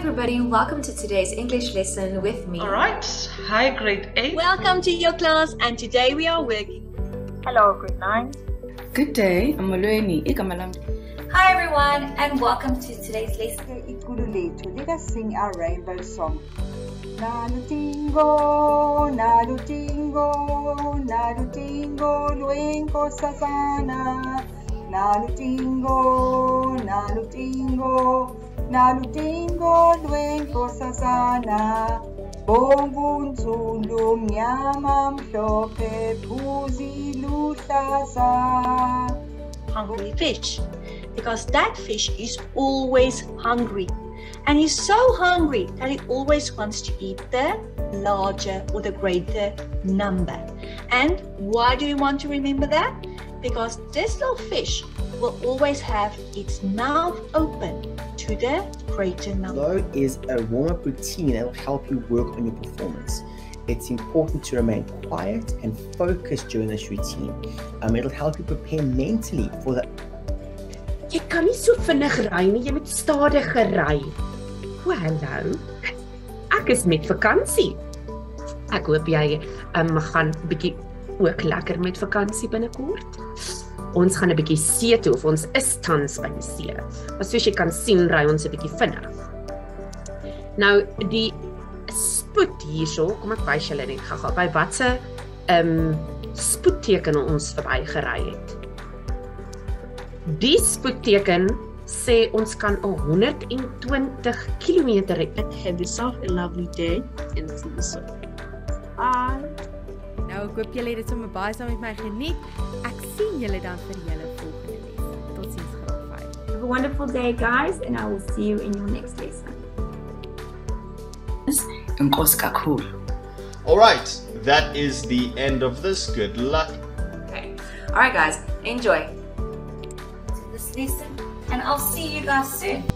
everybody, welcome to today's English lesson with me. Alright, hi grade 8. Welcome to your class and today we are working. Hello, grade 9. Good day, I'm Molweni. Igama lami. Hi everyone, and welcome to today's lesson. Ikululethu, let us sing our rainbow song. Nalutingo, nalutingo, nalutingo, lwenkosazana. Nalutingo, nalutingo, nalutingo, lwenkosazana. Bomvu nsundu, mnyama mhlophe, phuzi luhlaza. Hungry fish. Because that fish is always hungry. And he's so hungry that he always wants to eat the larger or the greater number. And why do you want to remember that? Because this little fish will always have its mouth open to the greater number. Flow is a warm up routine that will help you work on your performance. It's important to remain quiet and focused during this routine. Um, it'll help you prepare mentally for the Jy kan nie so vinnig ry nie, jy moet stadiger ry. O, hallo. Ek is met vakansie. Ek hoop jy um, gaan bietjie ook lekker met vakansie binnekort. Ons gaan 'n bietjie see toe of ons is tans by die see. Maar soos jy kan sien, ry ons 'n bietjie vinnig. Nou die spoed hierso, kom ek wys julle net gou-gou by watse ehm um, spoedteken ons verby gery het. Die spoedteken sê ons kan 120 km ry. Have yourself a lovely day and see you soon. Bye. Nou ek hoop julle het dit sommer baie saam met my geniet. Ek sien julle dan vir julle volgende les. Totsiens graad 5. Have a wonderful day, guys, and I will see you in your next lesson. Inkosi kakhulu. All right, that is the end of this. Good luck. Okay. Alright guys, enjoy this lesson, and I'll see you guys soon.